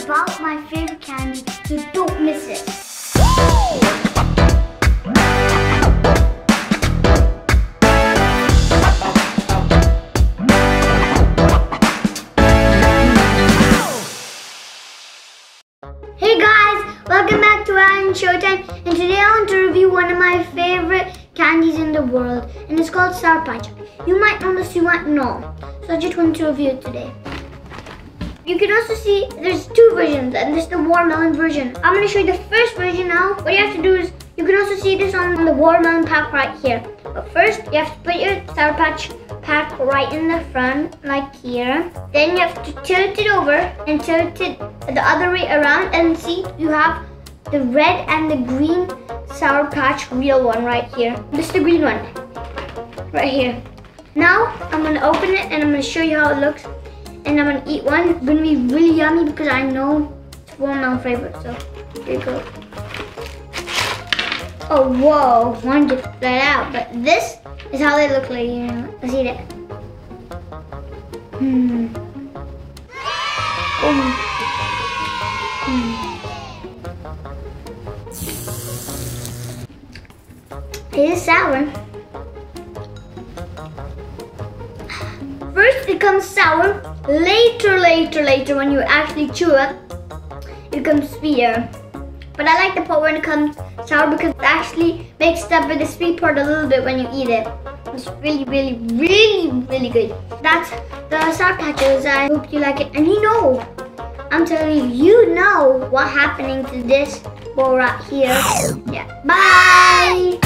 about my favorite candy, so don't miss it. Hey guys, welcome back to Aaron Showtime and today I want to review one of my favorite candies in the world and it's called Sour Patch. You might know this, you might know. So I just want to review it today. You can also see there's two versions and this is the watermelon version. I'm to show you the first version now. What you have to do is, you can also see this on the watermelon pack right here. But first, you have to put your Sour Patch pack right in the front, like here. Then you have to tilt it over and tilt it the other way around and see you have the red and the green Sour Patch real one right here. This is the green one, right here. Now, I'm gonna open it and I'm gonna show you how it looks. And I'm gonna eat one. It's gonna be really yummy because I know it's watermelon favorite. So, here you go. Oh, whoa, one just flat out. But this is how they look like, you know. Let's eat it. Hmm. Oh. Hmm. It is sour. Becomes sour. Later, later, later, when you actually chew it, it becomes sweeter. But I like the part when it comes sour because it actually makes up with the sweet part a little bit when you eat it. It's really, really, really, really good. That's the Sour Patches. I hope you like it. And you know, I'm telling you, you know what happening to this bowl right here. Yeah. Bye!